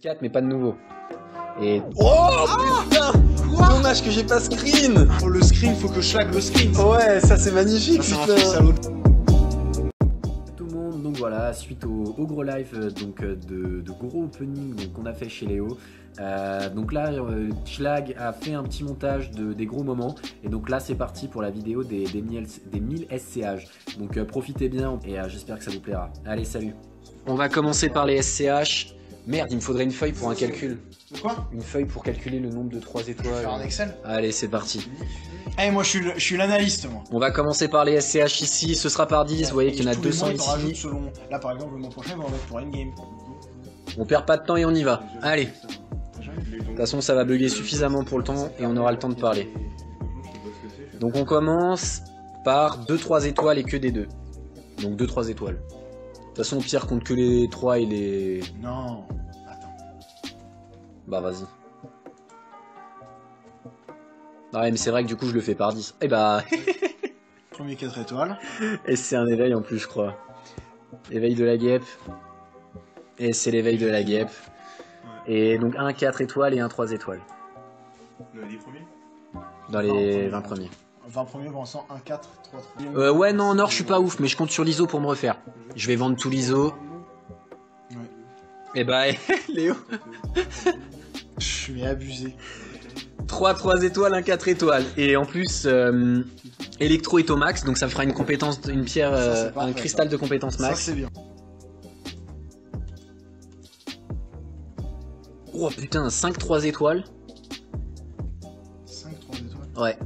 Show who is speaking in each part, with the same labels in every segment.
Speaker 1: 4 mais pas de nouveau. Et... Oh putain Dommage que j'ai pas screen
Speaker 2: Oh, le screen, faut que je lag le screen.
Speaker 1: Ouais, ça c'est magnifique
Speaker 2: Ça,
Speaker 3: tout le monde, donc voilà, suite au, au gros live euh, donc, euh, de, de gros opening donc, qu'on a fait chez Léo. euh, donc là, euh, Schlag a fait un petit montage de, des gros moments. Et donc là, c'est parti pour la vidéo des, des, 1000, des 1000 SCH. Donc euh, profitez bien et euh, j'espère que ça vous plaira. Allez, salut
Speaker 1: On va commencer par les SCH. Merde, il me faudrait une feuille pour un calcul.
Speaker 2: Quoi
Speaker 1: Une feuille pour calculer le nombre de 3
Speaker 2: Je vais faire un
Speaker 1: étoiles.
Speaker 2: Excel
Speaker 1: Allez, c'est parti.
Speaker 2: Eh, moi, je suis le- je suis l'analyste, moi.
Speaker 1: On va commencer par les SCH ici, ce sera par 10, vous voyez qu'il y en a
Speaker 2: Tous les
Speaker 1: 200
Speaker 2: mois, t'en rajoutes
Speaker 1: ici.
Speaker 2: selon... Là, par exemple, le mois prochain, on va mettre pour Endgame.
Speaker 1: On perd pas de temps et on y va. Allez. De toute façon, ça va bugger suffisamment pour le temps et on aura le temps de parler. Donc on commence par 2-3 étoiles et que des 2. Donc 2-3 étoiles. De toute façon, pire, compte que les 3 et les...
Speaker 2: Non. Attends.
Speaker 1: Bah vas-y. Ah ouais, mais c'est vrai que du coup, je le fais par 10. Et bah...
Speaker 2: Premier 4 étoiles.
Speaker 1: et c'est un éveil en plus, je crois. Éveil de la guêpe. Et c'est l'éveil de la guêpe. Et donc un 4 étoiles et un 3 étoiles.
Speaker 4: Le 10 premiers
Speaker 1: Dans les 20 premiers.
Speaker 2: 20 premiers pour l'instant, 1, 4, 3, 3.
Speaker 1: Euh, ouais, non, en or, je suis pas ouf, mais je compte sur l'ISO pour me refaire. Je vais vendre tout l'ISO.
Speaker 2: Ouais.
Speaker 1: Et bah, Léo.
Speaker 2: Je vais abuser.
Speaker 1: 3 3 étoiles, 1 4 étoiles. Et en plus, euh, électro est au max, donc ça me fera une compétence, une pierre,
Speaker 2: Ça,
Speaker 1: euh,
Speaker 2: parfait,
Speaker 1: un cristal de compétence
Speaker 2: Ça,
Speaker 1: max.
Speaker 2: c'est bien.
Speaker 1: Oh putain, 5 3 étoiles.
Speaker 2: 5, 3 étoiles.
Speaker 1: Ouais.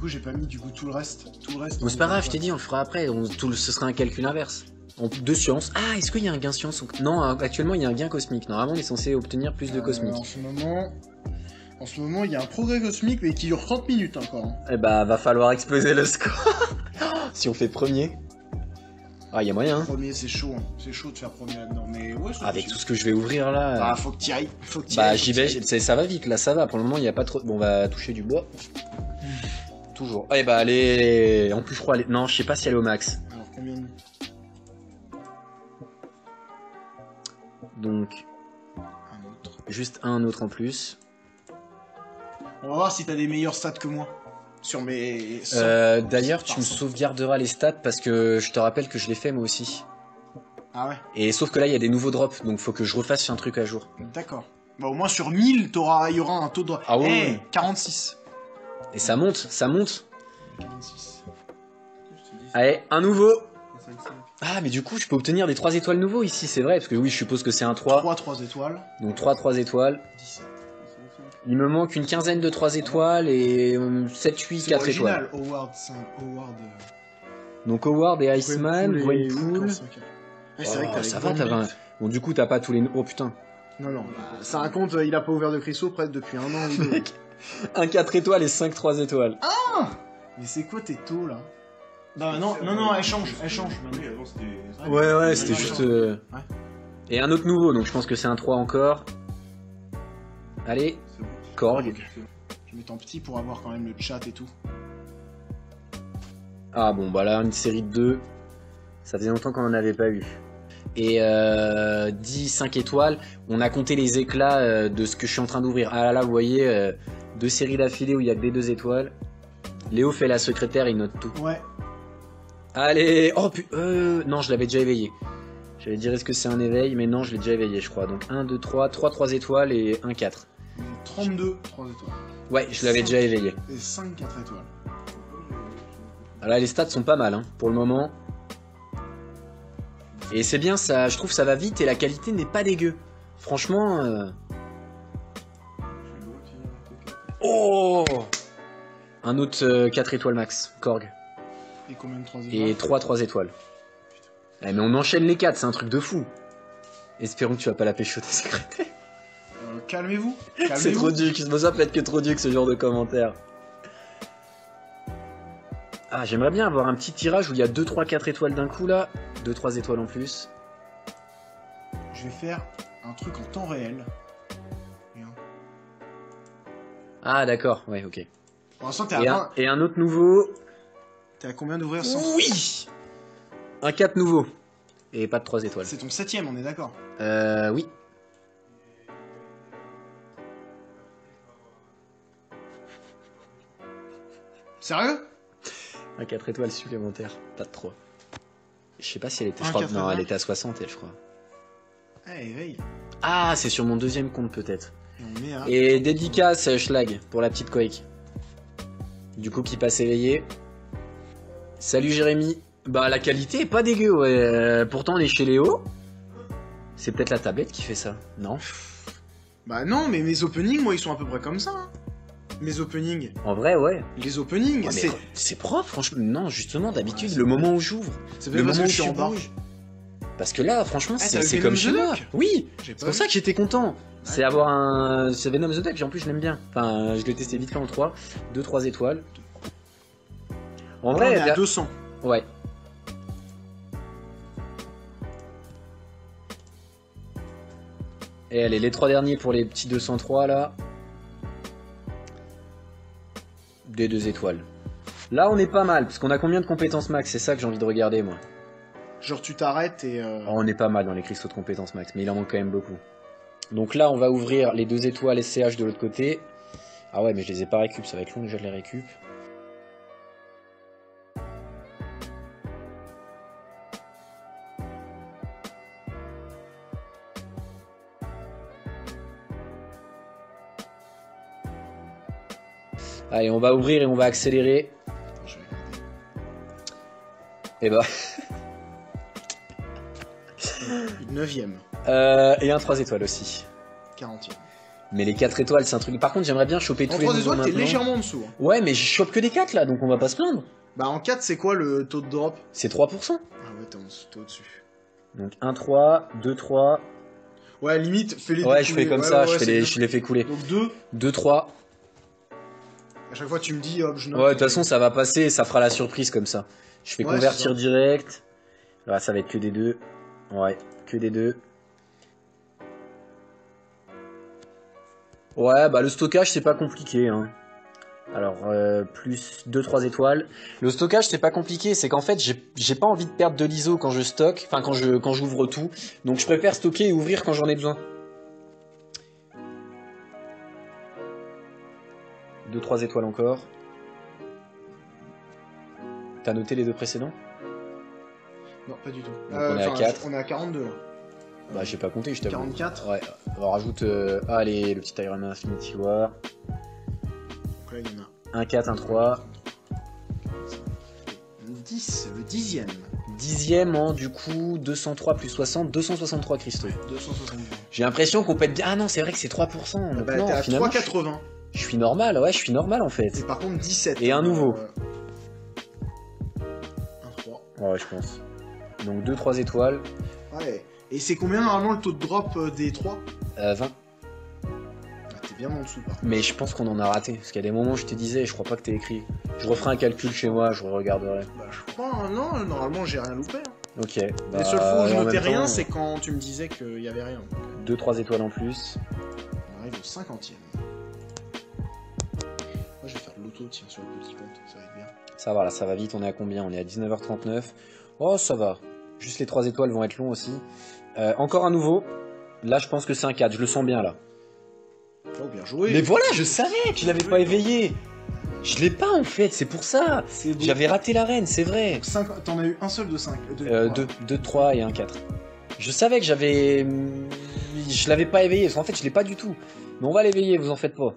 Speaker 2: Coup, j'ai pas mis du coup tout le reste. Tout le reste.
Speaker 1: Bon, c'est pas grave, je t'ai dit, on le fera après. On- tout le- ce sera un calcul inverse. En deux sciences. Ah, est-ce qu'il y a un gain science Non, euh, actuellement, il y a un gain cosmique. Normalement, on est censé obtenir plus de
Speaker 2: Euh,
Speaker 1: cosmique.
Speaker 2: en ce moment. En ce moment, il y a un progrès cosmique, mais qui dure 30 minutes encore. hein.
Speaker 1: Eh bah, va falloir exploser le score. si on fait premier. Ah, il y a moyen. hein.
Speaker 2: Premier, c'est chaud. hein. C'est chaud de faire premier là-dedans. Mais ouais,
Speaker 1: Avec tout ce que je vais ouvrir là.
Speaker 2: Ah, faut que t'y ailles. Faut que
Speaker 1: bah, j'y vais. Ça va vite là, ça va. Pour le moment, il n'y a pas trop. Bon, on va toucher du bois. Toujours. Eh bah, allez. En plus, je crois. elle est- Non, je sais pas si elle est au max.
Speaker 2: Alors, combien de...
Speaker 1: Donc,
Speaker 2: Un autre.
Speaker 1: juste un autre en plus.
Speaker 2: On va voir si t'as des meilleurs stats que moi. Sur mes. 100.
Speaker 1: Euh, D'ailleurs, tu me sauvegarderas les stats parce que je te rappelle que je l'ai fait moi aussi.
Speaker 2: Ah ouais,
Speaker 1: Et sauf que là, il y a des nouveaux drops, donc faut que je refasse un truc à jour.
Speaker 2: d'accord. Bah, au moins sur 1000, t'auras- il y aura un taux de.
Speaker 1: Ah ouais,
Speaker 2: Eh,
Speaker 1: ouais.
Speaker 2: 46.
Speaker 1: Et ça monte, ça monte.
Speaker 2: 46.
Speaker 1: Allez, un nouveau.
Speaker 4: 5, 5.
Speaker 1: Ah, mais du coup, je peux obtenir des 3 étoiles nouveaux ici, c'est vrai, parce que oui, je suppose que c'est un 3.
Speaker 2: 3, 3 étoiles.
Speaker 1: Donc 3 3 étoiles.
Speaker 2: 17.
Speaker 1: Il me manque une quinzaine de 3 étoiles et 7 8
Speaker 2: C'est
Speaker 1: 4
Speaker 2: original,
Speaker 1: étoiles.
Speaker 2: Howard, c'est un Howard. euh,
Speaker 1: Donc Howard et Iceman,
Speaker 2: Gwenpool et
Speaker 1: Gwenpool.
Speaker 2: Hulk en 5. Ouais, c'est vrai que
Speaker 1: Oh, ça va, t'avais un... Bon, du coup, t'as pas tous les... Oh putain.
Speaker 2: Non, non. C'est un compte, il a pas ouvert de cristaux près depuis un an ou deux.
Speaker 1: Un 4 étoiles et 5 3 étoiles.
Speaker 2: Mais c'est quoi tes taux là? Non, non, non, non, elle change, elle change.
Speaker 4: C'était.
Speaker 1: Ouais, ouais, c'était juste... euh,
Speaker 2: Ouais.
Speaker 1: Et un autre nouveau, donc je pense que c'est un 3 encore. Allez,
Speaker 4: bon.
Speaker 1: Korg.
Speaker 2: Je mets en petit pour avoir quand même le chat et tout.
Speaker 1: Ah bon, bah là, une série de 2. Ça faisait longtemps qu'on en avait pas eu. Et euh, 10, 5 étoiles, on a compté les éclats euh, de ce que je suis en train d'ouvrir. Ah là là, vous voyez, euh, deux séries d'affilée où il y a que des 2 étoiles. Léo fait la secrétaire, il note tout.
Speaker 2: Ouais.
Speaker 1: Allez Oh pu... Euh, non, je l'avais déjà éveillé. J'allais dire est-ce que c'est un éveil, mais non, je l'ai déjà éveillé, je crois. Donc 1, 2, 3, 3, 3 étoiles et 1, 4.
Speaker 2: Donc 32, 3 étoiles.
Speaker 1: Ouais, je l'avais déjà éveillé.
Speaker 2: Et 5, 4 étoiles.
Speaker 1: Ah Là, les stats sont pas mal, hein, pour le moment. Et c'est bien, ça, je trouve ça va vite et la qualité n'est pas dégueu. Franchement... euh, Oh Un autre euh, 4 étoiles max, Korg.
Speaker 2: Et combien de 3
Speaker 1: Et
Speaker 2: étoiles
Speaker 1: 3 3 étoiles. Eh, mais on enchaîne les 4, c'est un truc de fou. Espérons que tu vas pas la pécho, ta secrétaire.
Speaker 2: Euh, Calmez-vous.
Speaker 1: C'est trop pour ça peut-être que trop duc ce genre de commentaires. Ah, j'aimerais bien avoir un petit tirage où il y a 2, 3, 4 étoiles d'un coup là. 2, 3 étoiles en plus.
Speaker 2: Je vais faire un truc en temps réel. Rien.
Speaker 1: Ah, d'accord, ouais, ok.
Speaker 2: Pour l'instant, t'es
Speaker 1: Et
Speaker 2: à,
Speaker 1: un,
Speaker 2: 20
Speaker 1: et un autre nouveau.
Speaker 2: t'es à combien d'ouvrir 100
Speaker 1: Oui Un 4 nouveau. Et pas de 3 étoiles.
Speaker 2: C'est ton septième, on est d'accord.
Speaker 1: Euh, oui.
Speaker 2: Sérieux?
Speaker 1: Un 4 étoiles supplémentaire, pas de 3. Je sais pas si elle était. Je crois,
Speaker 2: 4
Speaker 1: non, elle était à 60, elle, je crois.
Speaker 2: Éveille.
Speaker 1: Ah, c'est sur mon deuxième compte peut-être.
Speaker 2: À...
Speaker 1: Et dédicace euh, Schlag pour la petite Quake. Du coup, qui passe éveillé. Salut Jérémy. Bah, la qualité est pas dégueu, ouais. Euh, Pourtant, on est chez Léo. C'est peut-être la tablette qui fait ça, non?
Speaker 2: Bah non, mais mes openings, moi, ils sont à peu près comme ça. hein. Mes openings.
Speaker 1: En vrai, ouais.
Speaker 2: Les openings,
Speaker 1: Ouais,
Speaker 2: c'est...
Speaker 1: c'est propre, franchement. Non, justement, d'habitude,
Speaker 2: Ouais,
Speaker 1: le moment où j'ouvre, le moment où
Speaker 2: je suis en bas.
Speaker 1: bouges. Parce que là, franchement,
Speaker 2: Ah,
Speaker 1: c'est comme chez moi. Oui, c'est pour
Speaker 2: vu.
Speaker 1: ça que j'étais content. C'est avoir un. C'est Venom the Duck, puis en plus, je l'aime bien. Enfin, je l'ai testé vite fait en 3. 2-3 étoiles. En vrai,
Speaker 2: on est à
Speaker 1: là-
Speaker 2: 200.
Speaker 1: Ouais. Et allez, les trois derniers pour les petits 203 là. Des deux étoiles. Là, on est pas mal, parce qu'on a combien de compétences max? C'est ça que j'ai envie de regarder, moi.
Speaker 2: Genre, tu t'arrêtes et... euh,
Speaker 1: Oh, on est pas mal dans les cristaux de compétences max, mais il en manque quand même beaucoup. Donc là, on va ouvrir les deux étoiles SCH de l'autre côté. Ah ouais, mais je les ai pas récup, ça va être long déjà de les récup. Allez, on va ouvrir et on va accélérer. Et bah,
Speaker 2: Une neuvième.
Speaker 1: euh, et un 3 étoiles aussi.
Speaker 2: 40e.
Speaker 1: Mais les 4 étoiles, c'est un truc. Par contre, j'aimerais bien choper
Speaker 2: En
Speaker 1: tous les
Speaker 2: 3
Speaker 1: nouveaux
Speaker 2: étoiles, t'es légèrement en dessous. hein.
Speaker 1: Ouais, mais je chope que des 4 là, donc on va pas se plaindre.
Speaker 2: Bah, en 4, c'est quoi le taux de drop?
Speaker 1: C'est 3%.
Speaker 2: Ah ouais, t'es en dessous- t'es au-dessus.
Speaker 1: Donc 1, 3, 2, 3.
Speaker 2: Ouais, limite, fais-les
Speaker 1: Ouais, je fais comme
Speaker 2: Ouais,
Speaker 1: ça,
Speaker 2: ouais,
Speaker 1: je,
Speaker 2: ouais,
Speaker 1: fais les, je les fais couler.
Speaker 2: Donc 2,
Speaker 1: 2, 3.
Speaker 2: À chaque fois tu me dis, hop, je note.
Speaker 1: Ouais, de toute façon, ça va passer, ça fera la surprise comme ça. Je fais
Speaker 2: Ouais,
Speaker 1: convertir direct. Là, ça va être que des 2. Ouais, que des 2. Ouais, bah le stockage, c'est pas compliqué. Hein. Alors, euh, plus 2-3 étoiles. Le stockage, c'est pas compliqué, c'est qu'en fait, j'ai pas envie de perdre de l'ISO quand je stocke, enfin quand je quand j'ouvre tout. Donc je préfère stocker et ouvrir quand j'en ai besoin. 2-3 étoiles encore. T'as noté les deux précédents?
Speaker 2: Non, pas du tout.
Speaker 1: on est à
Speaker 2: enfin,
Speaker 1: 4.
Speaker 2: On est à 42 là.
Speaker 1: Bah j'ai pas compté, je t'avoue.
Speaker 2: 44.
Speaker 1: Ouais, on rajoute... euh, Ah, allez, le petit Iron Man Infinity War.
Speaker 2: Donc là, il y en a
Speaker 1: 1, 4, 1, 3.
Speaker 2: 10, le dixième.
Speaker 1: Dixième en, du coup, 203 plus 60, 263 cristaux.
Speaker 2: 270.
Speaker 1: J'ai l'impression qu'on peut être bien... Ah non, c'est vrai que c'est 3%. Donc
Speaker 2: Bah,
Speaker 1: non,
Speaker 2: à
Speaker 1: finalement,
Speaker 2: 3,80.
Speaker 1: Je, suis normal, ouais, je suis normal en fait.
Speaker 2: Et par contre, 17.
Speaker 1: Et un nouveau.
Speaker 2: Euh, Un 3.
Speaker 1: Ouais, je pense. Donc 2-3 étoiles,
Speaker 2: Ouais. Et c'est combien normalement le taux de drop euh, des 3
Speaker 1: euh, 20.
Speaker 2: ah, T'es bien en dessous, par contre.
Speaker 1: Mais je pense qu'on en a raté. Parce qu'il y a des moments où je te disais, je crois pas que t'es écrit. Je referai un calcul chez moi, je regarderai.
Speaker 2: Bah, je crois, hein, non, normalement, j'ai rien loupé. hein.
Speaker 1: Ok.
Speaker 2: Les
Speaker 1: bah,
Speaker 2: seules fois où je notais rien, c'est quand tu me disais qu'il y avait rien. Donc,
Speaker 1: 2-3 étoiles en plus.
Speaker 2: On arrive au 50ème. Sur le petit compte, ça va être bien.
Speaker 1: Ça va, là, ça va vite. On est à combien? On est à 19h39. Oh, ça va. Juste les 3 étoiles vont être longs aussi. Euh, encore un nouveau. Là, je pense que c'est un 4. Je le sens bien, là.
Speaker 2: Oh, bien joué.
Speaker 1: Mais voilà, je savais que tu l'avais pas éveillé. Je l'ai pas, en fait. C'est pour ça. J'avais raté l'arène, c'est vrai.
Speaker 2: T'en as eu un seul de 5.
Speaker 1: Euh, 2, 2, 3 et un 4. Je savais que j'avais. hum, Je l'avais pas éveillé, parce qu'en fait, je l'ai pas du tout. Mais on va l'éveiller, vous en faites pas.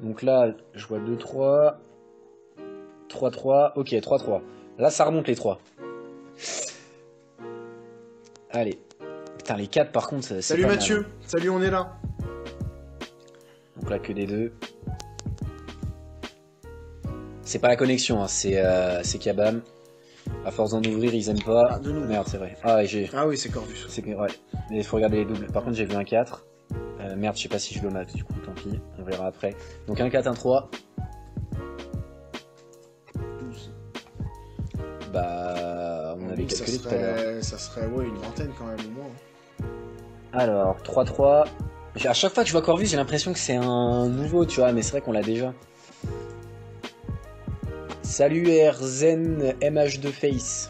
Speaker 1: Donc là, je vois 2, 3. 3, 3. Ok, 3, 3. Là, ça remonte les 3. Allez. Putain, les 4 par contre, c'est
Speaker 2: Salut
Speaker 1: pas
Speaker 2: Mathieu. Salut, on est là.
Speaker 1: Donc là, que des 2. C'est pas la connexion, hein, c'est euh, c'est Kabam. À force d'en ouvrir, ils aiment pas.
Speaker 2: Ah, de nouveau.
Speaker 1: Merde, c'est vrai. Ah, ouais.
Speaker 2: Ah oui, c'est Corvus.
Speaker 1: Ouais. Mais il faut regarder les doubles. Par contre, j'ai vu un 4. Euh, merde, je sais pas si je le max, du coup, tant pis. On verra après. Donc un 4, un 3.
Speaker 2: 12.
Speaker 1: Bah, on avait
Speaker 2: ça,
Speaker 1: calculé tout à l'heure.
Speaker 2: serait... ça serait ouais, une vingtaine quand même au moins.
Speaker 1: Alors, 3, 3. J'ai- À chaque fois que je vois Corvus, j'ai l'impression que c'est un nouveau, tu vois, mais c'est vrai qu'on l'a déjà. Salut RZen MH2 Face.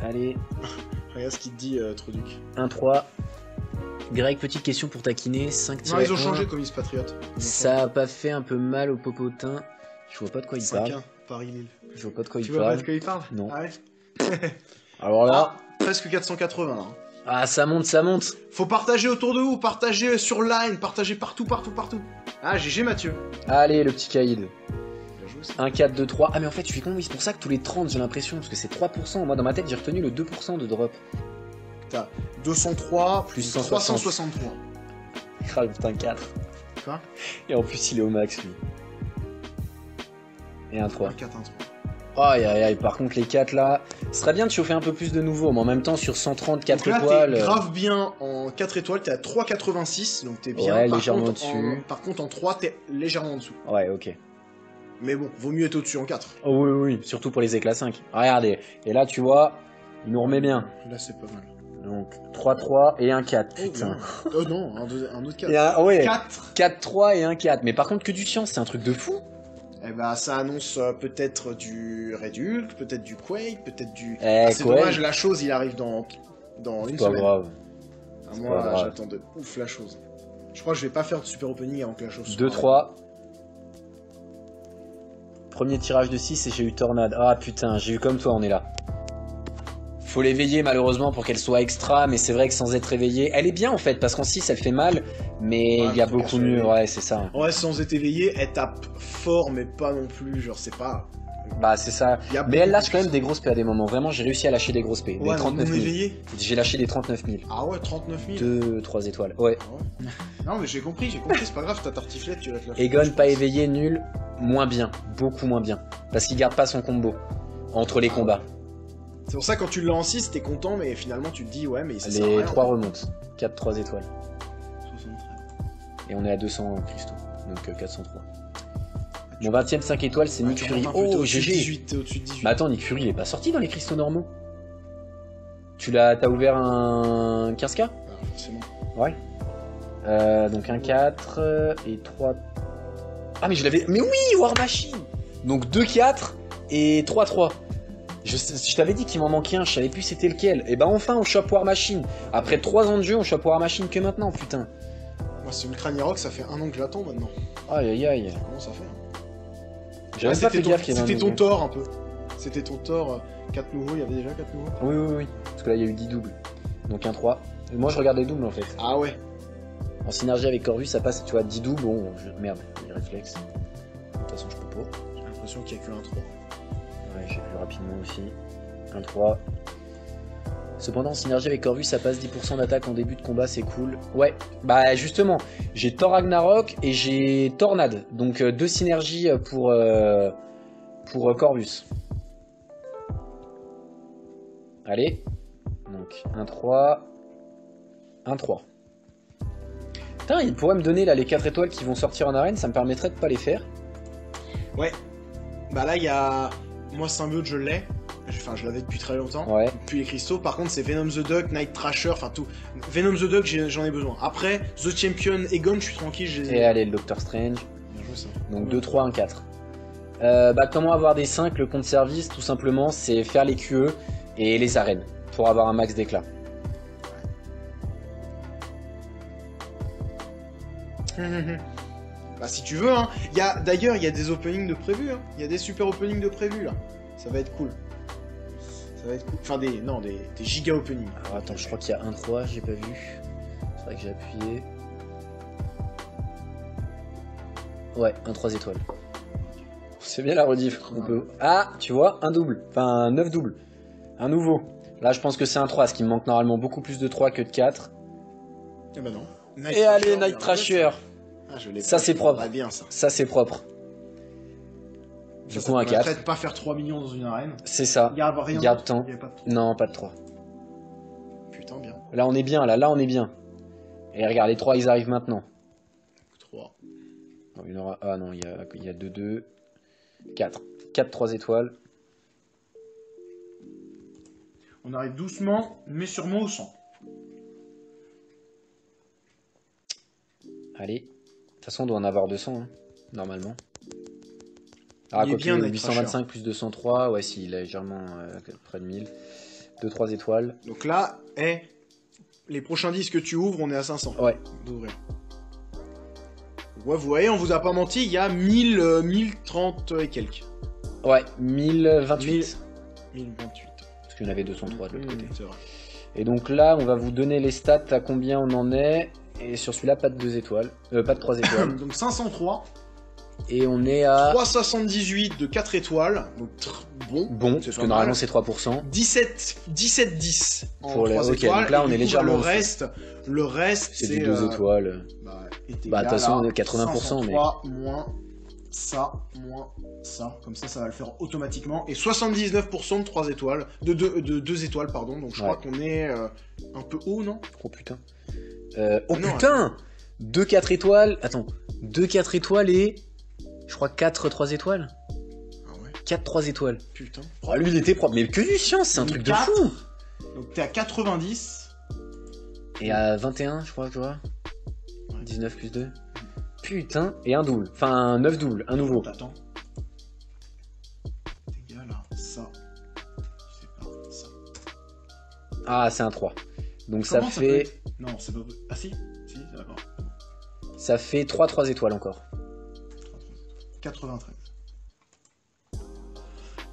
Speaker 1: Allez,
Speaker 2: Regarde ce qu'il te dit, euh, Truduc.
Speaker 1: 1-3. Greg, petite question pour taquiner. 5
Speaker 2: Non, ils ont changé comme ont
Speaker 1: Ça a pas fait un peu mal au popotin Je vois pas de quoi il parle.
Speaker 2: 5-1, Paris-Lille.
Speaker 1: Je vois pas de quoi
Speaker 2: Tu
Speaker 1: il
Speaker 2: vois pas de quoi il parle
Speaker 1: Non.
Speaker 2: Ah ouais
Speaker 1: Alors là,
Speaker 2: Ah, presque 480 là. hein.
Speaker 1: ah ça monte, ça monte.
Speaker 2: Faut partager autour de vous, partager sur Line, partager partout, partout, partout. Ah, GG Mathieu.
Speaker 1: Allez, le petit
Speaker 2: ça.
Speaker 1: 1, 4, 2, 3. Ah, mais en fait, je suis con, oui, c'est pour ça que tous les 30, j'ai l'impression, parce que c'est 3%. Moi, dans ma tête, j'ai retenu le 2% de drop.
Speaker 2: 203
Speaker 1: Plus
Speaker 2: plus
Speaker 1: 160.
Speaker 2: 363.
Speaker 1: Ah, putain, 4.
Speaker 2: Quoi?
Speaker 1: Et en plus, il est au max, lui. Et un 3.
Speaker 2: 1, 4, 1, 3.
Speaker 1: Aïe, aïe, aïe, par contre, les 4 là, ce serait bien de chauffer un peu plus de nouveau, mais en même temps, sur 130, 4
Speaker 2: Donc là,
Speaker 1: étoiles.
Speaker 2: t'es
Speaker 1: euh,
Speaker 2: grave bien en 4 étoiles, t'es à 3,86, donc t'es bien.
Speaker 1: Ouais,
Speaker 2: Par
Speaker 1: légèrement
Speaker 2: contre, en-
Speaker 1: au-dessus.
Speaker 2: Par contre, en 3, t'es légèrement en dessous.
Speaker 1: Ouais, ok.
Speaker 2: Mais bon, vaut mieux être au-dessus en 4.
Speaker 1: Oh, oui, oui, oui, surtout pour les éclats 5. Regardez, et là, tu vois, il nous remet bien.
Speaker 2: Là, c'est pas mal.
Speaker 1: Donc, 3-3 et un 4.
Speaker 2: Oh,
Speaker 1: Putain.
Speaker 2: bien. Oh non, un, deux- un autre 4.
Speaker 1: Et un, ouais,
Speaker 2: 4
Speaker 1: 4-3 et un 4. Mais par contre, que du chance, c'est un truc de fou.
Speaker 2: Eh bah, ça annonce euh, peut-être du Red Hulk, peut-être du Quake, peut-être du.
Speaker 1: Eh,
Speaker 2: Ah, c'est dommage, la chose, il arrive dans, dans une
Speaker 1: C'est pas
Speaker 2: semaine.
Speaker 1: grave.
Speaker 2: Ah, moi, j'attends de ouf la chose. Je crois que je vais pas faire de super opening avant que la chose soit.
Speaker 1: 2-3. Premier tirage de 6 et j'ai eu Tornade. Ah putain, j'ai eu comme toi, on est là. Faut l'éveiller malheureusement pour qu'elle soit extra, mais c'est vrai que sans être éveillée, elle est bien en fait, parce qu'en 6 elle fait mal, mais
Speaker 2: Ouais,
Speaker 1: il y a beaucoup mieux, ouais c'est ça.
Speaker 2: Ouais, sans être éveillé, elle tape fort, mais pas non plus. Genre, c'est pas.
Speaker 1: Bah c'est ça. Mais elle lâche quand même des grosses P à des moments, vraiment j'ai réussi à lâcher des grosses P, des
Speaker 2: Ouais,
Speaker 1: 39
Speaker 2: non
Speaker 1: 000.
Speaker 2: éveillé.
Speaker 1: J'ai lâché des 39 000.
Speaker 2: Ah ouais, 39 000.
Speaker 1: 2, 3 étoiles, ouais.
Speaker 2: Ah ouais. Non, mais j'ai compris, j'ai compris, c'est pas grave, ta tartiflette, tu vas te.
Speaker 1: Egon pas éveillé, nul, moins bien, beaucoup moins bien, parce qu'il garde pas son combo entre les combats.
Speaker 2: C'est pour ça, quand tu l'as en 6, t'es content, mais finalement, tu te dis, ouais, mais ça sert à
Speaker 1: Les
Speaker 2: rien.
Speaker 1: 3 remontent, 4, 3 étoiles.
Speaker 2: 73.
Speaker 1: Et on est à 200 cristaux, donc euh, 403. Mon 20ème 5 étoiles, c'est Nick Fury. Oh,
Speaker 2: au-dessus de
Speaker 1: GG
Speaker 2: 18, t'es au-dessus de 18.
Speaker 1: Mais attends, Nick Fury, il est pas sorti dans les cristaux normaux Tu l'as, t'as ouvert un 15k
Speaker 2: Ah, forcément.
Speaker 1: Ouais. Euh, donc un 4 euh, et 3... Ah mais je l'avais... Mais oui, War Machine Donc 2 4 et 3 3. Je, je t'avais dit qu'il m'en manquait un, je savais plus c'était lequel. Et bah enfin on chope War Machine. Après 3 ans de jeu, on chope War Machine que maintenant, putain.
Speaker 2: Moi, c'est Ultra Nirox, ça fait un an que je l'attends maintenant.
Speaker 1: Aïe aïe aïe.
Speaker 2: Comment ça fait hein
Speaker 1: J'avais pas fait gaffe qu'il y avait
Speaker 2: c'était ton tort un peu. C'était ton tort. 4 nouveaux, il y avait déjà 4 nouveaux.
Speaker 1: Oui, oui, oui. Parce que là, il y a eu 10 doubles. Donc un 3. Et moi, je regarde les doubles en fait.
Speaker 2: Ah ouais.
Speaker 1: En synergie avec Corvus, ça passe, tu vois, 10 doubles. Bon, je- merde, les réflexes. De toute façon, je peux pas.
Speaker 2: J'ai l'impression qu'il y a que un 3.
Speaker 1: Ouais, j'ai plus rapidement aussi. Un 3. Cependant, en synergie avec Corvus, ça passe 10% d'attaque en début de combat, c'est cool. Ouais, bah justement, j'ai Thor Ragnarok et j'ai Tornade. Donc euh, deux synergies pour, euh, euh, Corvus. Allez. Donc, 1 3. 1 3. Putain, il pourrait me donner là les 4 étoiles qui vont sortir en arène, ça me permettrait de pas les faire.
Speaker 2: Bah là, il y a. Moi, Symbiote, je l'ai. Enfin, je l'avais depuis très longtemps.
Speaker 1: Ouais.
Speaker 2: Depuis les cristaux. Par contre, c'est Venom the Duck, Night Thrasher, enfin tout. Venom the Duck, j'en ai besoin. Après, The Champion, Egon, je suis tranquille.
Speaker 1: Et allez, le Doctor Strange.
Speaker 2: Bien joué ça.
Speaker 1: Donc 2, 3, 1, 4. Euh, bah, comment avoir des 5 Le compte service, tout simplement, c'est faire les QE et les arènes pour avoir un max d'éclat.
Speaker 2: bah si tu veux, hein. Il y a d'ailleurs, il y a des openings de prévus. Hein. Il y a des super openings de prévus là. Ça va être cool. Ça va être cool. Enfin des, non, des, des giga openings.
Speaker 1: Alors attends, je crois qu'il y a 1, 3, j'ai pas vu. C'est vrai que j'ai appuyé. Ouais, un 3 étoiles. C'est bien la rediff. On peut... Ah, tu vois, un double. Enfin, 9 doubles. Un nouveau. Là, je pense que c'est un 3, ce qui me manque normalement beaucoup plus de 3 que de 4.
Speaker 2: Eh ben non. Night
Speaker 1: Et allez, Night Trasher.
Speaker 2: Ah, je l'ai
Speaker 1: Ça, c'est propre.
Speaker 2: bien ça.
Speaker 1: Ça, c'est propre. Du
Speaker 2: Ça,
Speaker 1: coup,
Speaker 2: ça
Speaker 1: un
Speaker 2: permettrait
Speaker 1: 4.
Speaker 2: de pas faire 3 millions dans une arène.
Speaker 1: C'est ça.
Speaker 2: Il y a rien.
Speaker 1: Garde temps.
Speaker 2: Pas de...
Speaker 1: Non, pas de 3.
Speaker 2: Putain, bien.
Speaker 1: Là, on est bien, là, là, on est bien. Et regarde, les 3, ils arrivent maintenant.
Speaker 2: 3.
Speaker 1: Non, il y en aura... Ah non, il y a, il y a 2, 2, 4. 4, 3 étoiles.
Speaker 2: On arrive doucement, mais sûrement au 100.
Speaker 1: Allez. De toute façon, on doit en avoir 200, hein, normalement. Ah,
Speaker 2: Il est bien,
Speaker 1: qu'il-
Speaker 2: Night
Speaker 1: 825 plus 203, ouais, si, légèrement euh, près de 1000. 2-3 étoiles.
Speaker 2: Donc là, eh, les prochains disques que tu ouvres, on est à 500
Speaker 1: Ouais.
Speaker 2: d'ouvrir. Ouais, vous voyez, on vous a pas menti, il y a 1000, euh, 1030 et quelques.
Speaker 1: Ouais, 1028.
Speaker 2: 1028.
Speaker 1: Parce qu'il y en avait 203 de l'autre côté.
Speaker 2: Mmh, vrai.
Speaker 1: Et donc là, on va vous donner les stats à combien on en est. Et sur celui-là, pas de 2 étoiles. Euh, pas de 3 étoiles.
Speaker 2: Donc 503,
Speaker 1: et on est à.
Speaker 2: 378 de 4 étoiles, donc bon.
Speaker 1: Bon,
Speaker 2: c'est
Speaker 1: parce que
Speaker 2: mal.
Speaker 1: normalement c'est 3%.
Speaker 2: 17, 17 10 en
Speaker 1: Pour les-
Speaker 2: 3
Speaker 1: ok,
Speaker 2: étoiles.
Speaker 1: donc là, on est légèrement
Speaker 2: le reste, le reste
Speaker 1: C'est
Speaker 2: c'est
Speaker 1: du 2
Speaker 2: euh,
Speaker 1: étoiles.
Speaker 2: Bah,
Speaker 1: Bah, de toute façon, on est 80%, mais-
Speaker 2: 503 moins ça, moins ça. Comme ça, ça va le faire automatiquement. Et 79% de 3 étoiles. De 2 de deux étoiles, pardon. Donc je
Speaker 1: Ouais.
Speaker 2: crois qu'on est euh, un peu haut, non?
Speaker 1: Oh putain. Euh, oh
Speaker 2: Non,
Speaker 1: putain 2 4 étoiles. Attends. 2 4 étoiles et. Je crois 4 3 étoiles.
Speaker 2: Ah ouais,
Speaker 1: 4 3 étoiles.
Speaker 2: putain.
Speaker 1: Oh, lui il était propre. Mais que du science, c'est un truc de fou
Speaker 2: Donc t'es à 90.
Speaker 1: Et à 21, je crois, tu vois. 19 plus 2. Putain. Et un double. Enfin, un 9 double. Un nouveau.
Speaker 2: Attends. C'est égal à ça. C'est pas ça.
Speaker 1: Ah, c'est un 3. Donc ça
Speaker 2: Comment
Speaker 1: fait.
Speaker 2: Non, c'est pas. Ah si Si, d'accord.
Speaker 1: Ça fait 3 3 étoiles encore.
Speaker 2: 93.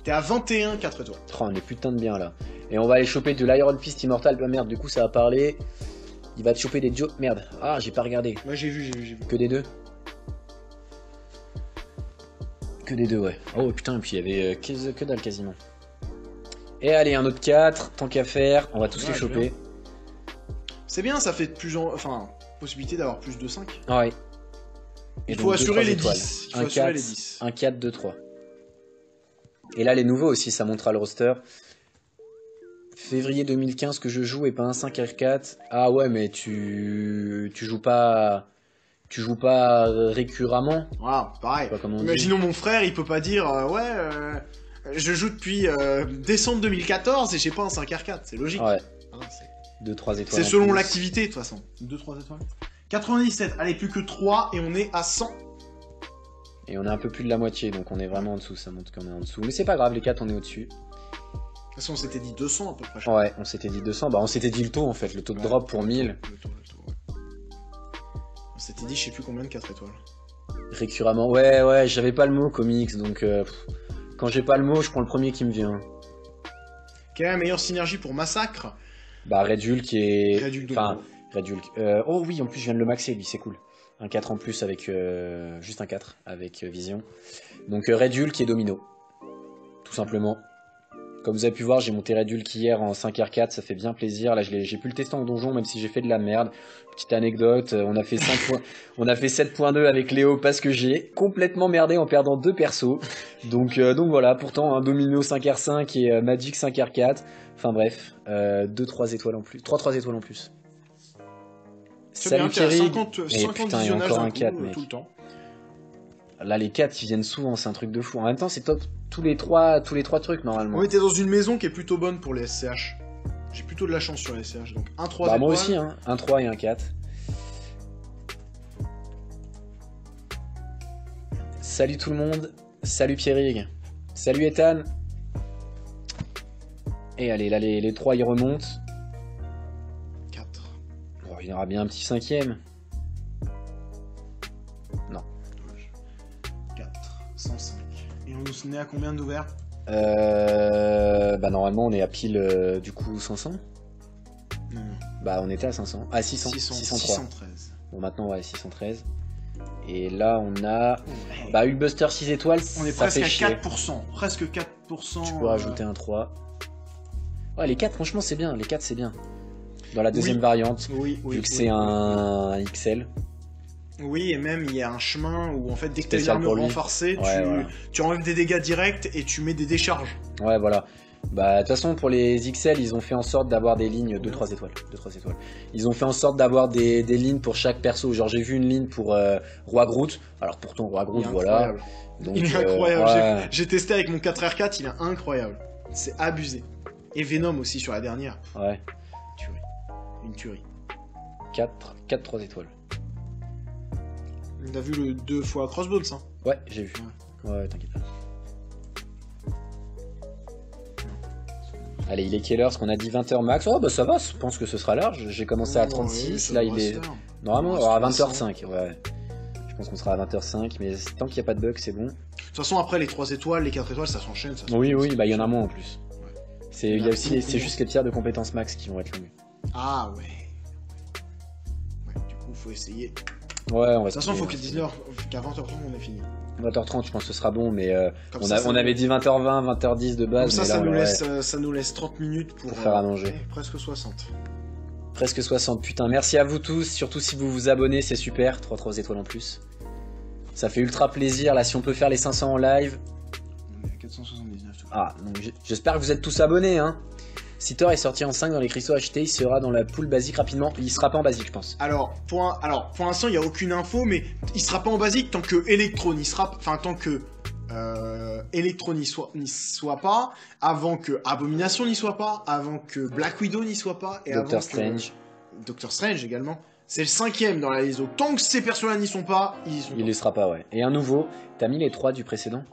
Speaker 2: T'es à 21 4 étoiles.
Speaker 1: Oh, on est putain de bien là. Et on va aller choper de l'Iron Fist Immortal. Bah merde, du coup ça va parler. Il va te choper des Joe. Merde. Ah, j'ai pas regardé.
Speaker 2: Moi j'ai vu, j'ai vu, j'ai vu.
Speaker 1: Que des deux Que des deux, ouais. Oh putain, et puis il y avait euh, que, que dalle quasiment. Et allez, un autre 4, tant qu'à faire, on va tous
Speaker 2: Ouais,
Speaker 1: les choper.
Speaker 2: C'est bien, ça fait plus en... Enfin, possibilité d'avoir plus de 5.
Speaker 1: Ah ouais. Et
Speaker 2: Il faut assurer les
Speaker 1: étoiles.
Speaker 2: 10. Il faut
Speaker 1: Un
Speaker 2: assurer
Speaker 1: 4,
Speaker 2: les 10.
Speaker 1: un 4, 2, 3. Et là, les nouveaux aussi, ça montrera le roster. Février 2015 que je joue et pas un 5R4. Ah ouais, mais tu tu joues pas tu joues pas récuremment.
Speaker 2: Voilà, pareil. Imaginons mon frère, il peut pas dire euh, Ouais, euh, je joue depuis euh, décembre 2014 et j'ai pas un 5R4. C'est logique.
Speaker 1: Ouais,
Speaker 2: Hein,
Speaker 1: 2 3 étoiles.
Speaker 2: c'est selon l'activité de toute façon. 2-3 étoiles. 97, allez, plus que 3 et on est à 100.
Speaker 1: Et on est un peu plus de la moitié, donc on est vraiment en dessous, ça montre qu'on est en dessous. Mais c'est pas grave, les 4 on est au-dessus.
Speaker 2: De toute façon, on s'était dit 200 à peu près.
Speaker 1: Ouais, on s'était dit 200, bah on s'était dit le taux en fait, le taux de
Speaker 2: Ouais.
Speaker 1: drop pour 1000.
Speaker 2: crois. Le tour, le tour, ouais. On s'était dit, je sais plus combien de 4 étoiles.
Speaker 1: Récurremment, ouais, ouais, j'avais pas le mot comics, donc euh, quand j'ai pas le mot, je prends le premier qui me vient.
Speaker 2: Quelle est la meilleure synergie pour Massacre?
Speaker 1: Bah Red Hulk et...
Speaker 2: Red Hulk de
Speaker 1: Enfin,
Speaker 2: nouveau.
Speaker 1: Red Hulk. Euh, oh oui, en plus je viens de le maxer, lui, c'est cool. Un 4 en plus avec... euh, juste un 4 avec euh, Vision. Donc euh, Red Hulk et Domino. Tout simplement. Comme vous avez pu voir, j'ai monté Red Hulk hier en 5R4, ça fait bien plaisir. Là, j'ai pu le tester en donjon, même si j'ai fait de la merde. Petite anecdote, euh, on a fait 5 points, on a fait 7.2 avec Léo parce que j'ai complètement merdé en perdant deux persos. Donc, euh, donc voilà, pourtant un Domino 5R5 et euh, Magic 5R4. Enfin bref, 2-3 étoiles en plus. 3-3 étoiles en plus.
Speaker 2: C'est
Speaker 1: Salut
Speaker 2: à
Speaker 1: Thierry.
Speaker 2: 50,
Speaker 1: Et
Speaker 2: 50
Speaker 1: putain,
Speaker 2: visionnages
Speaker 1: encore un
Speaker 2: coup,
Speaker 1: 4,
Speaker 2: euh,
Speaker 1: mec.
Speaker 2: tout le temps.
Speaker 1: Là, les 4 ils viennent souvent, c'est un truc de fou. En même temps, c'est top tous les trois, tous les trois trucs normalement.
Speaker 2: On était dans une maison qui est plutôt bonne pour les SCH. J'ai plutôt de la chance sur les SCH. Donc 1 3
Speaker 1: Bah, moi aussi, hein. un 3 et un 4. Salut tout le monde, salut Pierrig, salut Ethan. Et allez, là les, les 3 ils remontent.
Speaker 2: 4.
Speaker 1: Bon, il y aura bien un petit cinquième.
Speaker 2: On nous est à combien d'ouverts
Speaker 1: Euh, bah normalement on est à pile euh, du coup 500.
Speaker 2: Non.
Speaker 1: Bah on était à 500. Ah 600.
Speaker 2: 600,
Speaker 1: 603.
Speaker 2: 613.
Speaker 1: Bon maintenant ouais 613. Et là on a
Speaker 2: Ouais.
Speaker 1: bah Hulkbuster 6 étoiles.
Speaker 2: on est
Speaker 1: ça
Speaker 2: presque
Speaker 1: fait
Speaker 2: à
Speaker 1: chier.
Speaker 2: 4%. Presque 4%.
Speaker 1: Tu peux
Speaker 2: euh,
Speaker 1: rajouter un 3. Ouais, les 4, franchement, c'est bien. Les 4, c'est bien. Dans la deuxième
Speaker 2: Oui.
Speaker 1: variante,
Speaker 2: Oui, oui.
Speaker 1: vu que c'est un XL.
Speaker 2: Oui, et même il y a un chemin où en fait dès que t'as une
Speaker 1: lui.
Speaker 2: renforcée,
Speaker 1: Ouais,
Speaker 2: tu,
Speaker 1: voilà.
Speaker 2: tu enlèves des dégâts directs et tu mets des décharges.
Speaker 1: Ouais, voilà. Bah, de toute façon, pour les XL, ils ont fait en sorte d'avoir des lignes 2-3 étoiles. 2-3 étoiles. Ils ont fait en sorte d'avoir des, des lignes pour chaque perso. Genre, j'ai vu une ligne pour euh, Roi Groot. Alors, pourtant, Roi
Speaker 2: Il
Speaker 1: Groot,
Speaker 2: est
Speaker 1: voilà.
Speaker 2: incroyable.
Speaker 1: Donc,
Speaker 2: il est
Speaker 1: euh,
Speaker 2: incroyable.
Speaker 1: ouais.
Speaker 2: J'ai- testé avec mon 4R4, il est incroyable. C'est abusé. Et Venom aussi sur la dernière.
Speaker 1: Ouais.
Speaker 2: Tuerie. Une tuerie.
Speaker 1: 4, 4, 3 étoiles.
Speaker 2: On a vu le deux fois Crossbones, hein.
Speaker 1: Ouais, j'ai vu. Ouais, t'inquiète pas. Allez, il est quelle heure Parce qu'on a dit 20h max. Oh, bah ça va, je pense que ce sera large. J'ai commencé à
Speaker 2: Oh,
Speaker 1: 36,
Speaker 2: oui, ça
Speaker 1: là il est.
Speaker 2: faire.
Speaker 1: Normalement, on aura
Speaker 2: c'est
Speaker 1: 20h05. Ouais. Je pense qu'on sera à 20h05, mais tant qu'il n'y a pas de bug, c'est bon.
Speaker 2: De toute façon, après les 3 étoiles, les 4 étoiles, ça s'enchaîne. ça
Speaker 1: Oui, oui, bah il y en a moins en plus. C'est, y a aussi, c'est juste les tiers de compétences max qui vont être longues.
Speaker 2: Ah ouais. Ouais, du coup, faut essayer. De
Speaker 1: Ouais, on va
Speaker 2: toute façon, faut que 19, qu'à 20h30, on ait fini.
Speaker 1: 20h30, je pense que ce sera bon, mais euh, on,
Speaker 2: ça,
Speaker 1: a-
Speaker 2: ça
Speaker 1: on
Speaker 2: nous-
Speaker 1: avait dit 20h20, 20h10 de
Speaker 2: Comme
Speaker 1: base,
Speaker 2: ça,
Speaker 1: mais
Speaker 2: ça,
Speaker 1: là,
Speaker 2: nous
Speaker 1: on
Speaker 2: laisse,
Speaker 1: aurait
Speaker 2: euh, ça nous laisse 30 minutes pour,
Speaker 1: Pour faire à
Speaker 2: euh,
Speaker 1: manger.
Speaker 2: eh, presque 60.
Speaker 1: presque 60. Putain, merci à vous tous, surtout si vous vous abonnez, c'est super. 3 3 étoiles en plus. Ça fait ultra plaisir, là, si on peut faire les 500 en live.
Speaker 2: On est à 479. tout.
Speaker 1: Ah, donc j'espère que vous êtes tous abonnés, hein. Si Thor est sorti en 5 dans les cristaux achetés, il sera dans la poule basique rapidement. Il sera pas en basique, je pense.
Speaker 2: Alors, pour, un- alors, pour l'instant, il n'y a aucune info, mais il sera pas en basique tant que Electron n'y sera Enfin, tant que euh, Electron n'y soit, soit pas, avant que Abomination n'y soit pas, avant que Black Widow n'y soit pas, et
Speaker 1: Doctor
Speaker 2: avant que-
Speaker 1: Strange,
Speaker 2: Doctor Strange également. C'est le cinquième dans la liste. Tant que ces personnes-là n'y sont pas, ils y sont
Speaker 1: il
Speaker 2: pas.
Speaker 1: y sera pas, ouais. Et un nouveau, t'as mis les 3 du précédent?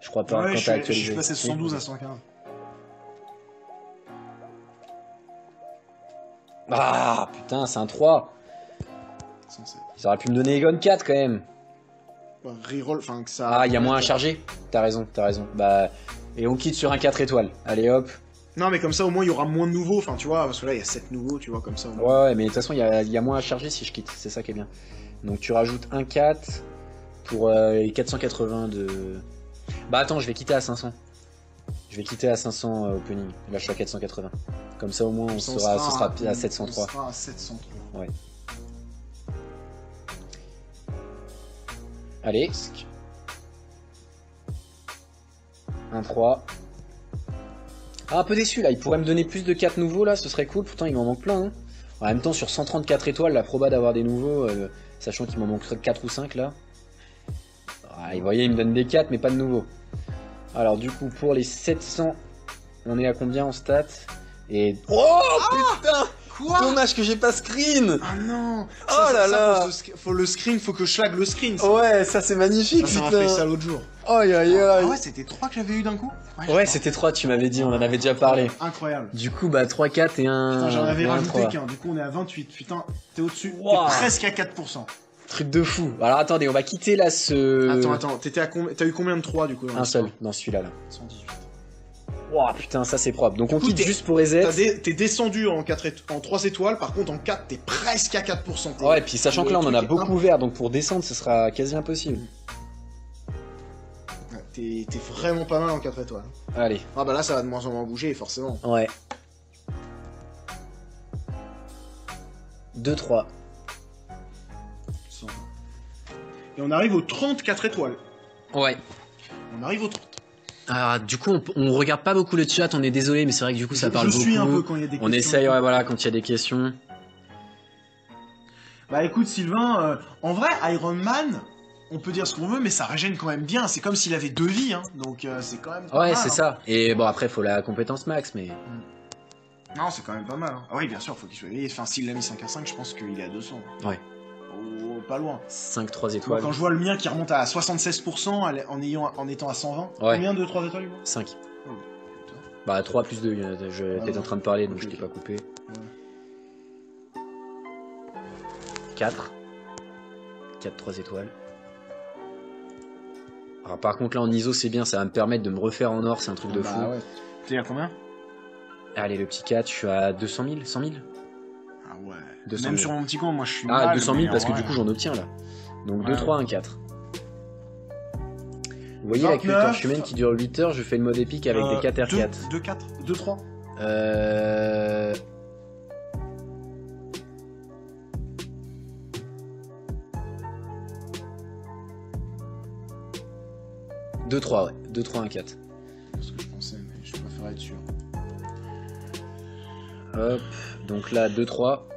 Speaker 1: Je crois pas,
Speaker 2: Ouais,
Speaker 1: quand
Speaker 2: je suis,
Speaker 1: t'as
Speaker 2: je
Speaker 1: actualisé.
Speaker 2: suis passé de
Speaker 1: Oui.
Speaker 2: 112 à 115.
Speaker 1: Ah, putain, c'est un 3.
Speaker 2: 107.
Speaker 1: Ils auraient pu me donner Egon 4 quand même.
Speaker 2: Bah, reroll, enfin que ça.
Speaker 1: Ah, il y a moins à charger T'as raison, t'as raison. Bah, et on quitte sur un 4 étoiles. Allez hop.
Speaker 2: Non, mais comme ça, au moins, il y aura moins de nouveaux. Enfin, tu vois, parce que là, il y a 7 nouveaux, tu vois, comme ça. au moins.
Speaker 1: Ouais, mais de toute façon, il y a, y a moins à charger si je quitte. C'est ça qui est bien. Donc tu rajoutes un 4 pour euh, les 480 de. Bah attends, je vais quitter à 500. Je vais quitter à 500 euh, opening. Là, je suis à 480. Comme ça, au moins, on sera, ce sera
Speaker 2: à-
Speaker 1: à 703.
Speaker 2: On sera à 703.
Speaker 1: Allez. 1 3. Ah, un peu déçu là, il pourrait me donner plus de 4 nouveaux là, ce serait cool, pourtant il m'en manque plein. hein. En même temps, sur 134 étoiles, la proba d'avoir des nouveaux, euh, sachant qu'il m'en manquerait 4 ou 5 là. Ah, vous voyez, il me donne des 4 mais pas de nouveaux. Alors du coup, pour les 700, on est à combien en stats? Et... Oh putain
Speaker 2: Quoi
Speaker 1: Dommage que j'ai pas screen
Speaker 2: Ah non
Speaker 1: Oh là là.
Speaker 2: faut, se- faut le screen, faut que je lag le screen. ça.
Speaker 1: Ouais, ça c'est magnifique
Speaker 2: Ça, m'a fait ça l'autre jour.
Speaker 1: Aïe aïe
Speaker 2: Ah
Speaker 1: aïe
Speaker 2: ouais, c'était 3 que j'avais eu d'un coup
Speaker 1: Ouais, c'était 3, tu m'avais dit, on en avait déjà parlé.
Speaker 2: Incroyable.
Speaker 1: Du coup, bah 3, 4 et un.
Speaker 2: Putain, j'en avais rajouté
Speaker 1: 3.
Speaker 2: qu'un, du coup on est à 28. Putain, t'es au-dessus.
Speaker 1: Wow.
Speaker 2: T'es presque à 4%.
Speaker 1: Truc de fou. Alors attendez, on va quitter là ce.
Speaker 2: Attends, attends, t'étais à combien T'as eu combien de 3 du coup dans
Speaker 1: Un seul dans celui-là. Là.
Speaker 2: 118.
Speaker 1: Wow, putain, ça c'est propre. Donc on quitte juste pour
Speaker 2: dé- T'es descendu en, 4 en 3 étoiles, par contre en 4 t'es presque à 4%. T'es-
Speaker 1: Ouais, puis sachant que là on en a beaucoup ouvert, donc pour descendre ce sera quasi impossible.
Speaker 2: Ouais, t'es vraiment pas mal en 4 étoiles.
Speaker 1: Allez,
Speaker 2: Ah bah là ça va de moins en moins bouger forcément.
Speaker 1: ouais. 2, 3.
Speaker 2: Et on arrive aux 34 étoiles.
Speaker 1: Ouais.
Speaker 2: On arrive aux 30.
Speaker 1: Alors du coup, on, on regarde pas beaucoup le chat, on est désolé, mais c'est vrai que du coup ça
Speaker 2: je,
Speaker 1: parle
Speaker 2: je suis un peu
Speaker 1: beaucoup.
Speaker 2: quand il y a des
Speaker 1: On
Speaker 2: questions.
Speaker 1: essaye, ouais, voilà, quand il y a des questions.
Speaker 2: Bah écoute Sylvain, euh, en vrai Iron Man, on peut dire ce qu'on veut, mais ça régène quand même bien. C'est comme s'il avait deux vies, hein. Donc euh, c'est quand même.
Speaker 1: Ouais, c'est
Speaker 2: hein.
Speaker 1: ça. Et bon, après, faut la compétence max, mais.
Speaker 2: Non, c'est quand même pas mal. hein. Ah oui, bien sûr, faut qu'il soit éveillé. Enfin, s'il l'a mis 5 à 5, je pense qu'il est à 200.
Speaker 1: Ouais.
Speaker 2: Pas loin.
Speaker 1: 5, 3
Speaker 2: Moi,
Speaker 1: étoiles.
Speaker 2: quand je vois le mien qui remonte à 76% à l- en, ayant, en étant à 120.
Speaker 1: Ouais.
Speaker 2: Combien de 3 étoiles, lui
Speaker 1: 5.
Speaker 2: Oh, putain.
Speaker 1: Bah 3 plus 2, je
Speaker 2: Ah
Speaker 1: en train de parler donc je t'ai pas coupé. 4. 4, 3 étoiles. Alors par contre là en ISO c'est bien, ça va me permettre de me refaire en or, c'est un truc de
Speaker 2: Bah
Speaker 1: fou.
Speaker 2: ouais. T'es à combien?
Speaker 1: Allez le petit 4, je suis à 200 000, 100 000
Speaker 2: Ah ouais.
Speaker 1: 200
Speaker 2: Même
Speaker 1: 000.
Speaker 2: sur mon petit compte, moi je suis.
Speaker 1: Ah
Speaker 2: mal,
Speaker 1: 200
Speaker 2: mais
Speaker 1: 000 parce que
Speaker 2: vrai,
Speaker 1: du coup j'en obtiens là. Donc
Speaker 2: Ouais,
Speaker 1: 2, 3, 1, 4. Vous voyez avec le
Speaker 2: 29.
Speaker 1: torche humaine qui dure 8 heures, je fais le mode épique avec
Speaker 2: euh,
Speaker 1: des 4 R4.
Speaker 2: 2, 4, 2, 3.
Speaker 1: Euh... Deux 3 ouais. 2, 3, 1, 4.
Speaker 2: C'est ce que je pensais, mais je préfère être sûr.
Speaker 1: Hop. Donc là, 2, 3.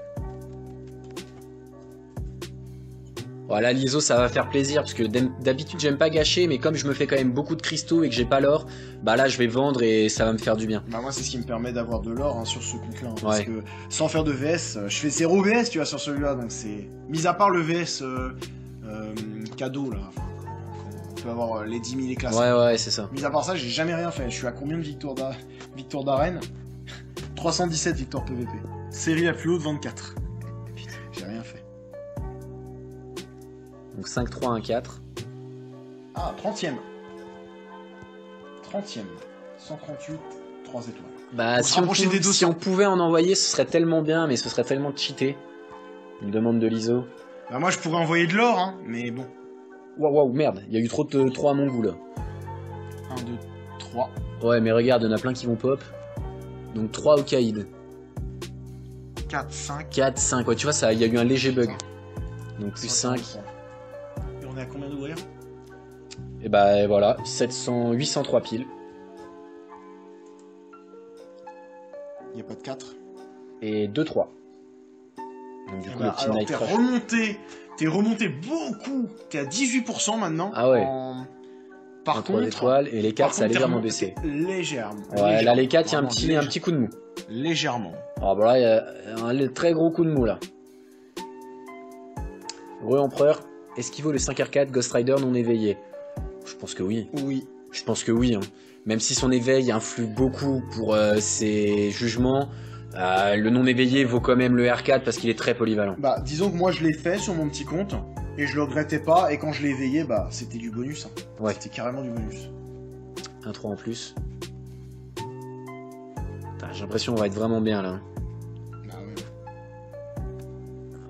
Speaker 1: Voilà, l'ISO, ça va faire plaisir, parce que d'hab- d'habitude, j'aime pas gâcher, mais comme je me fais quand même beaucoup de cristaux et que j'ai pas l'or, bah là, je vais vendre et ça va me faire du bien.
Speaker 2: Bah moi c'est ce qui me permet d'avoir de l'or hein, sur ce compte là parce
Speaker 1: Ouais.
Speaker 2: que sans faire de VS, euh, je fais zéro VS tu vois sur celui-là donc c'est mis à part le VS euh, euh, cadeau là, enfin, Tu peux avoir les 10 000 éclats.
Speaker 1: Ouais, ouais, c'est ça.
Speaker 2: Mis à part ça, j'ai jamais rien fait. Je suis à combien de victoires d'arène? 317 victoires PVP. Série la plus haute, 24. Putain, j'ai rien fait.
Speaker 1: Donc 5-3, 1-4.
Speaker 2: Ah, 30ème. 30ème. 138, 3 étoiles.
Speaker 1: Bah, si on,
Speaker 2: rapprocher
Speaker 1: pou-
Speaker 2: des 200.
Speaker 1: si on pouvait en envoyer, ce serait tellement bien, mais ce serait tellement cheaté. Une demande de l'ISO.
Speaker 2: Bah, moi, je pourrais envoyer de l'or, hein, mais bon.
Speaker 1: Waouh, waouh, merde, il y a eu trop de 3 à mon goût là.
Speaker 2: 1, 2, 3.
Speaker 1: Ouais, mais regarde, il y en a plein qui vont pop. Donc 3 au Kaïd.
Speaker 2: 4, 5.
Speaker 1: 4, 5, ouais, tu vois, ça, il y a eu un léger bug. Donc plus 5.
Speaker 2: Et on est à combien d'ouvrir
Speaker 1: Et bah voilà, 700, 803 piles.
Speaker 2: Il n'y a pas de 4.
Speaker 1: Et 2, 3. Donc du
Speaker 2: Eh
Speaker 1: coup,
Speaker 2: bah,
Speaker 1: le petit
Speaker 2: alors,
Speaker 1: Night
Speaker 2: t'es remonté. T'es remonté beaucoup. T'es à 18% maintenant.
Speaker 1: Ah ouais.
Speaker 2: en- Par
Speaker 1: En 3
Speaker 2: contre.
Speaker 1: étoiles, et les 4,
Speaker 2: par
Speaker 1: ça a légèrement baissé.
Speaker 2: Légèrement.
Speaker 1: Ouais, là les 4, il y a un petit, un petit coup de mou.
Speaker 2: Légèrement.
Speaker 1: Alors bah là, il y a un très gros coup de mou là. Re-empereur, est-ce qu'il vaut le 5R4 Ghost Rider non éveillé Je pense que oui.
Speaker 2: Oui.
Speaker 1: Je pense que oui. hein. Même si son éveil influe beaucoup pour euh, ses jugements, euh, le non éveillé vaut quand même le R4 parce qu'il est très polyvalent.
Speaker 2: Bah, disons que moi je l'ai fait sur mon petit compte et je le regrettais pas. Et quand je l'ai éveillé, bah, c'était du bonus. hein.
Speaker 1: Ouais.
Speaker 2: C'était carrément du bonus.
Speaker 1: Un 3 en plus. J'ai l'impression qu'on va être vraiment bien là.
Speaker 2: Bah, ouais.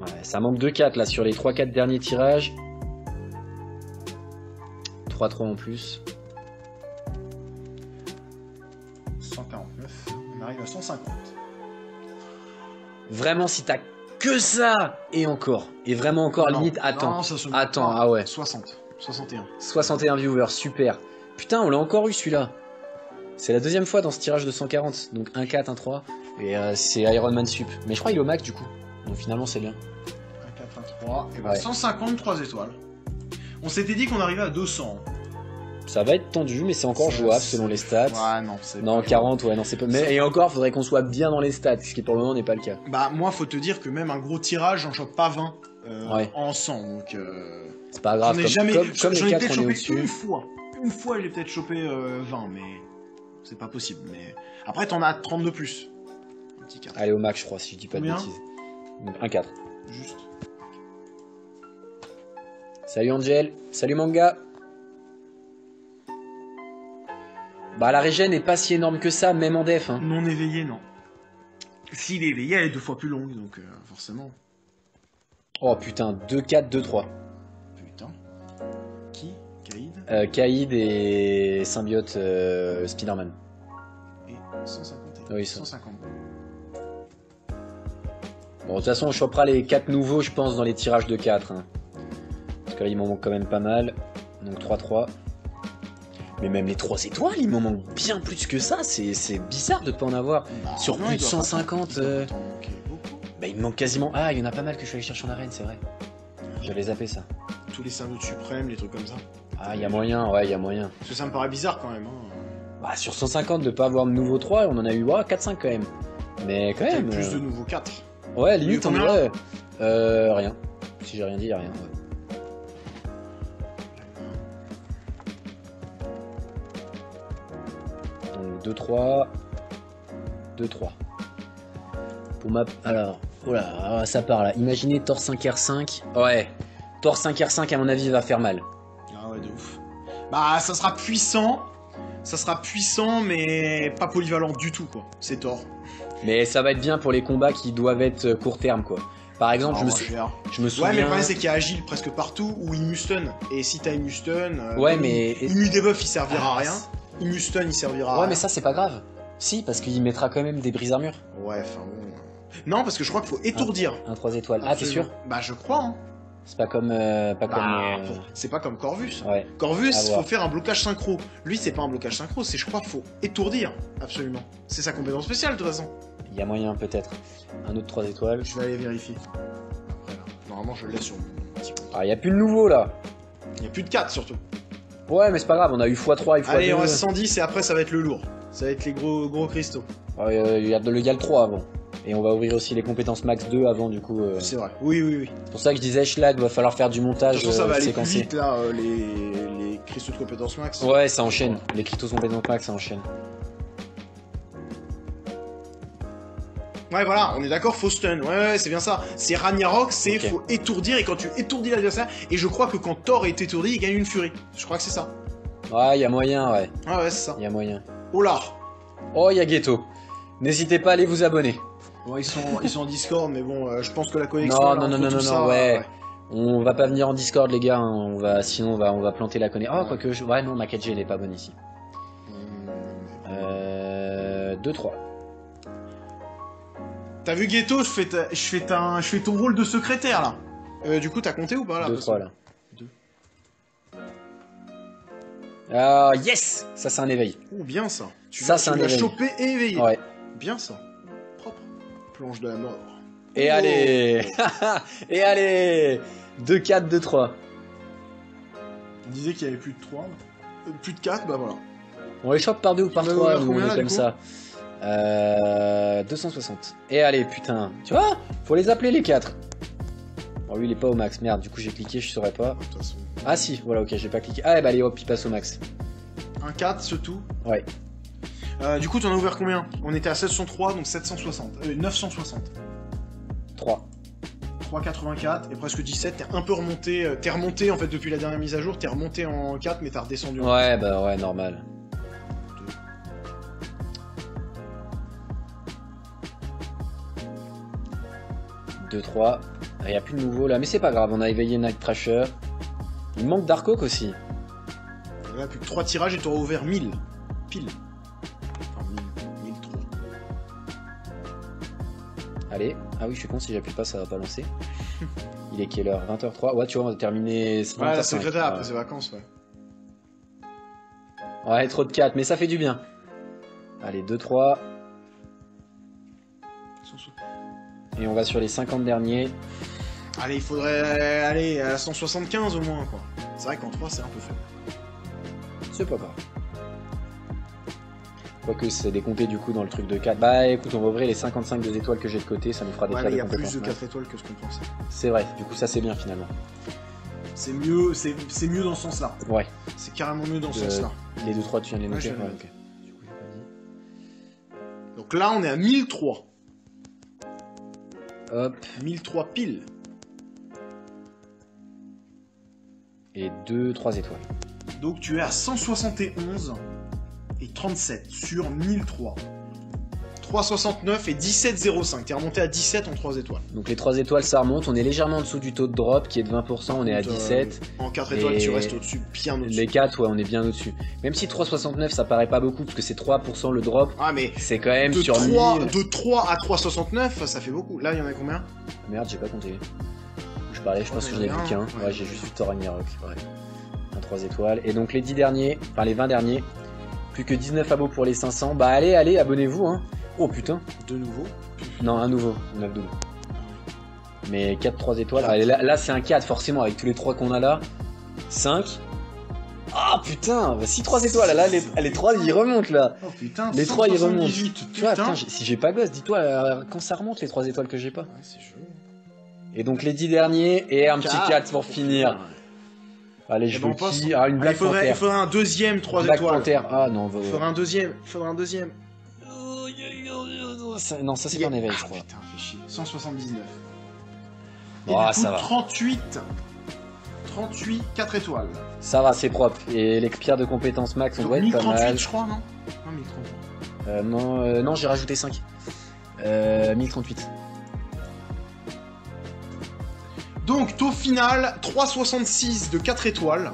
Speaker 1: Ouais, ça manque de 4 là sur les 3-4 derniers tirages. 3-3 en plus.
Speaker 2: 149. On arrive à 150.
Speaker 1: Vraiment, si t'as que ça et encore, et vraiment encore
Speaker 2: Non,
Speaker 1: limite,
Speaker 2: non,
Speaker 1: attends,
Speaker 2: ça se-
Speaker 1: attends, ah ouais,
Speaker 2: 60. 61.
Speaker 1: 61 viewers, super. Putain, on l'a encore eu celui-là. C'est la deuxième fois dans ce tirage de 140, donc 1 4, 1 3, et euh, c'est Iron Man Sup. Mais je crois qu'il est au max du coup, donc finalement c'est bien.
Speaker 2: 1, 4, 1, 3. Et bah,
Speaker 1: Ouais.
Speaker 2: 153 étoiles. On s'était dit qu'on arrivait à 200.
Speaker 1: Ça va être tendu, mais c'est encore jouable selon les stats.
Speaker 2: Ouais, non, c'est.
Speaker 1: Non,
Speaker 2: pas
Speaker 1: 40, ouais, non, c'est pas. Mais, et encore, faudrait qu'on soit bien dans les stats, ce qui pour le moment n'est pas le cas.
Speaker 2: Bah, moi, faut te dire que même un gros tirage, j'en chope pas 20 euh,
Speaker 1: Ouais.
Speaker 2: en 100. Donc, euh,
Speaker 1: C'est pas grave, comme,
Speaker 2: jamais.
Speaker 1: comme, les
Speaker 2: ai
Speaker 1: 4
Speaker 2: peut-être
Speaker 1: on est au-dessus.
Speaker 2: une fois. Une fois, il est peut-être chopé euh, 20, mais c'est pas possible. Mais après, t'en as 30 de plus. Un petit 4.
Speaker 1: Allez au max, je crois, si je dis pas
Speaker 2: Combien
Speaker 1: de bêtises. Donc 1 4.
Speaker 2: Juste.
Speaker 1: Salut Angel, salut Manga. Bah la régène est pas si énorme que ça, même en def. Hein.
Speaker 2: Non éveillé, non. S'il est éveillé, elle est deux fois plus longue, donc euh, forcément.
Speaker 1: Oh putain, 2 4, 2 3.
Speaker 2: Putain. Qui? Kaïd
Speaker 1: Euh, Kaïd et Symbiote euh, Spider-Man.
Speaker 2: Et 150.
Speaker 1: Oui, ça.
Speaker 2: 150.
Speaker 1: Bon, de toute façon, on chopera les 4 nouveaux, je pense, dans les tirages de 4. hein. Parce que là, il m'en manque quand même pas mal. Donc 3-3. Mais même les 3 étoiles, il m'en manque bien plus que ça. C'est c'est bizarre de pas en avoir.
Speaker 2: Bah,
Speaker 1: Sur plus de
Speaker 2: doit pas
Speaker 1: 150,
Speaker 2: t'en- il doit
Speaker 1: euh. Bah, il me manque quasiment. Ah, il y en a pas mal que je suis allé chercher en arène, c'est vrai. J'avais zappé ça.
Speaker 2: Tous les symbiotes suprêmes, les trucs comme ça.
Speaker 1: Ah, il y a moyen, ouais, il y a moyen.
Speaker 2: Parce que ça me paraît bizarre quand même. Hein.
Speaker 1: Bah, sur 150, de pas avoir de nouveau 3, on en a eu ouais, 4-5 quand même. Mais quand même.
Speaker 2: plus
Speaker 1: euh,
Speaker 2: de nouveaux 4.
Speaker 1: Ouais, limite, on dirait. Euh, rien. Si j'ai rien dit, y a rien. ouais. 2-3. 2-3. Pour ma. Alors. Oh là, ah, ça part là. Imaginez Thor 5R5. Ouais. Thor 5R5, à mon avis, va faire mal.
Speaker 2: Ah ouais, de ouf. Bah, ça sera puissant. Ça sera puissant, mais pas polyvalent du tout, quoi. C'est tort.
Speaker 1: Mais ça va être bien pour les combats qui doivent être euh, court terme, quoi. Par exemple,
Speaker 2: Ah,
Speaker 1: je, me sou-
Speaker 2: je
Speaker 1: me
Speaker 2: Ouais,
Speaker 1: souviens.
Speaker 2: mais le problème, c'est qu'il y a agile presque partout ou Imustun. Et si t'as Imustun. euh,
Speaker 1: Ouais, mais-
Speaker 2: Imu debuff, il servira à
Speaker 1: Ah.
Speaker 2: Imustun, il servira
Speaker 1: Ouais, mais ça, c'est pas grave. Si, parce qu'il mettra quand même des brises armures.
Speaker 2: Ouais, enfin bon. Non, parce que je crois qu'il faut étourdir.
Speaker 1: Un 3 étoiles. Ah, t'es sûr
Speaker 2: Bah, je crois, hein.
Speaker 1: C'est pas comme. euh, pas comme.
Speaker 2: Bah,
Speaker 1: euh,
Speaker 2: C'est pas comme Corvus.
Speaker 1: Ouais.
Speaker 2: Corvus, faut faire un blocage synchro. Lui, c'est pas un blocage synchro, c'est je crois faut étourdir. Absolument. C'est sa compétence spéciale de toute façon.
Speaker 1: Il y a moyen, peut-être. Un autre 3 étoiles.
Speaker 2: Je vais aller vérifier. Après, là. Normalement, je l'ai sur mon petit.
Speaker 1: Ah, il y a plus de nouveau là.
Speaker 2: Il y a plus de 4 surtout.
Speaker 1: Ouais, mais c'est pas grave, on a eu x3 et x2.
Speaker 2: Allez, on reste 110 et après, ça va être le lourd. Ça va être les gros, gros cristaux.
Speaker 1: Ouais, euh, il y a le y a le 3 avant. Et on va ouvrir aussi les compétences max 2 avant du coup. euh.
Speaker 2: C'est vrai. Oui, oui, oui.
Speaker 1: C'est pour ça que je disais Schlag, va falloir faire du
Speaker 2: De
Speaker 1: montage
Speaker 2: façon, ça va aller plus
Speaker 1: séquencé.
Speaker 2: vite là, euh, les, les cristaux de compétences max.
Speaker 1: Ouais, ça enchaîne. Les cryptos compétences max, ça enchaîne.
Speaker 2: Ouais, voilà, on est d'accord, faut stun. Ouais, ouais, c'est bien ça. C'est Ragnarok, c'est faut étourdir, et quand tu étourdis l'adversaire, et je crois que quand Thor est étourdi, il gagne une furie. Je crois que c'est ça.
Speaker 1: Ouais, y a moyen, ouais.
Speaker 2: Ah ouais, c'est ça.
Speaker 1: Y a moyen.
Speaker 2: Oh là
Speaker 1: Oh, y a Ghetto. N'hésitez pas à aller vous abonner.
Speaker 2: Bon, ils sont, ils sont en Discord, mais bon, euh, je pense que la connexion.
Speaker 1: Non,
Speaker 2: là,
Speaker 1: non, non, non, non,
Speaker 2: ça,
Speaker 1: ouais. On va pas venir en Discord, les gars. hein. On va, sinon, on va, on va planter la connexion. Oh, quoique, je... ouais, non, ma 4G, elle est pas bonne ici. Euh. 2-3.
Speaker 2: T'as vu Ghetto, je fais, ta- je, fais ta- je fais ton rôle de secrétaire là. Euh, du coup, t'as compté ou pas là
Speaker 1: 2-3 là.
Speaker 2: Deux.
Speaker 1: Ah, yes Ça, c'est un éveil.
Speaker 2: Oh, bien ça. Tu
Speaker 1: Ça, c'est un
Speaker 2: l'as
Speaker 1: éveil.
Speaker 2: chopé et éveillé.
Speaker 1: Ouais.
Speaker 2: Bien ça. Propre. Planche de la mort.
Speaker 1: Et
Speaker 2: Oh.
Speaker 1: allez Et allez 2-4, 2-3.
Speaker 2: On disait qu'il y avait plus de 3. plus de 4, bah voilà.
Speaker 1: On les chope par deux ou par
Speaker 2: On va
Speaker 1: trois,
Speaker 2: ouvrir
Speaker 1: nous, on est comme ça. Euh, 260. Et allez, putain. Tu vois Faut les appeler les quatre. Bon, lui, il est pas au max. Merde, du coup, j'ai cliqué, je saurais pas. Ah si, voilà, ok, j'ai pas cliqué. Ah, bah allez, hop, il passe au max.
Speaker 2: Un 4, ce tout.
Speaker 1: Ouais.
Speaker 2: Euh, du coup, t'en as ouvert combien? On était à 703, donc 760. Euh, 960.
Speaker 1: 3.
Speaker 2: 384 et presque 17. T'es un peu remonté. euh, T'es remonté en fait depuis la dernière mise à jour. T'es remonté en 4, mais t'as redescendu. en
Speaker 1: Ouais, bah ouais, normal. Deux, 3. Il y a plus de nouveau là, mais c'est pas grave, on a éveillé Night Trasher. Il manque Darkhawk aussi.
Speaker 2: Et Là, plus que 3 tirages et t'auras ouvert 1000. Pile. Enfin, 1000. 1003.
Speaker 1: Allez. Ah oui, je suis con, si j'appuie pas, ça va pas lancer. Il est quelle heure? 20h03 Ouais, tu vois, on va terminer.
Speaker 2: Ouais, la
Speaker 1: 20h05.
Speaker 2: secrétaire après ses vacances, ouais.
Speaker 1: Ouais, trop de 4, mais ça fait du bien. Allez, 2-3. Et on va sur les 50 derniers.
Speaker 2: Allez, il faudrait aller à 175 au moins, quoi. C'est vrai qu'en 3, c'est un peu faible.
Speaker 1: C'est pas grave. Quoique c'est décompté du coup dans le truc de 4. Bah écoute, on va ouvrir les 55 deux étoiles que j'ai de côté, ça nous fera des
Speaker 2: Ouais, il y a plus de
Speaker 1: max.
Speaker 2: 4 étoiles que ce qu'on pensait.
Speaker 1: C'est vrai, du coup ça c'est bien finalement.
Speaker 2: C'est mieux, c'est c'est mieux dans ce sens-là.
Speaker 1: Ouais,
Speaker 2: C'est carrément mieux dans ce
Speaker 1: De-
Speaker 2: sens-là.
Speaker 1: les 2-3 tu viens de les noter Ouais.
Speaker 2: Donc là, on est à 1003.
Speaker 1: Hop,
Speaker 2: 1003 pile.
Speaker 1: et 2-3 étoiles.
Speaker 2: Donc tu es à 171 et 37 sur 1003. 369 et 17,05. T'es remonté à 17 en 3 étoiles.
Speaker 1: Donc les 3 étoiles ça remonte, on est légèrement en dessous du taux de drop qui est de 20%, on est à
Speaker 2: Donc, euh,
Speaker 1: 17.
Speaker 2: En 4 étoiles,
Speaker 1: Et-
Speaker 2: tu restes au-dessus, bien au-dessus.
Speaker 1: Les 4, ouais, on est bien au-dessus. Même si 3,69 ça paraît pas beaucoup parce que c'est 3% le drop,
Speaker 2: Ah, mais
Speaker 1: c'est quand même
Speaker 2: de
Speaker 1: sur
Speaker 2: 3,
Speaker 1: 1000.
Speaker 2: de 3 à 369, ça fait beaucoup. Là, il y en a combien?
Speaker 1: Merde, j'ai pas compté. Je parlais, je pense que j'en ai vu qu'un.
Speaker 2: Ouais.
Speaker 1: Ouais, j'ai juste vu Ragnarok. Ouais. Un 3 étoiles. Et donc les 10 derniers, enfin les 20 derniers, plus que 19 abos pour les 500. Bah allez, allez, abonnez-vous. Hein. Oh putain.
Speaker 2: De nouveau.
Speaker 1: Non, un nouveau, 9 double. Mais 4 3 étoiles. Allez, là, là, c'est un 4 forcément avec tous les 3 qu'on a là. 5. Ah putain, bah, si 3 étoiles, là les, les 3 ils remontent là.
Speaker 2: Oh putain,
Speaker 1: Les trois, ils
Speaker 2: 178,
Speaker 1: Tu vois,
Speaker 2: putain.
Speaker 1: putain, j'ai- si j'ai pas gosse, dis-toi euh, quand ça remonte les 3 étoiles que j'ai pas.
Speaker 2: Ouais, c'est chaud.
Speaker 1: Et donc les 10 derniers et un petit 4 pour finir. Allez, je
Speaker 2: Eh ben,
Speaker 1: vous dis. Ah, une
Speaker 2: Ah, il,
Speaker 1: Black
Speaker 2: faudrait, il faudrait un deuxième 3
Speaker 1: Black
Speaker 2: étoiles.
Speaker 1: Panther. Ah non, va-
Speaker 2: Il faudrait un deuxième. Il faudrait un deuxième.
Speaker 1: Ça- Non, ça c'est un éveil,
Speaker 2: Ah,
Speaker 1: je crois.
Speaker 2: Putain, fais chier. 179. Et
Speaker 1: Ah,
Speaker 2: du coup,
Speaker 1: ça va.
Speaker 2: 38. 38, 4 étoiles.
Speaker 1: Ça va, c'est propre. Et les pierres de compétences max, on doit être pas
Speaker 2: 1038,
Speaker 1: mal.
Speaker 2: je crois, non Non, 1038.
Speaker 1: Euh, non, euh, non j'ai rajouté 5. Euh, 1038.
Speaker 2: Donc, taux final, 3,66 de 4 étoiles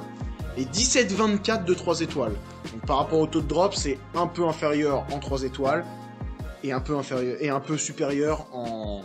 Speaker 2: et 17,24 de 3 étoiles. Donc, par rapport au taux de drop, c'est un peu inférieur en 3 étoiles et un peu, inférieur, et un peu supérieur en,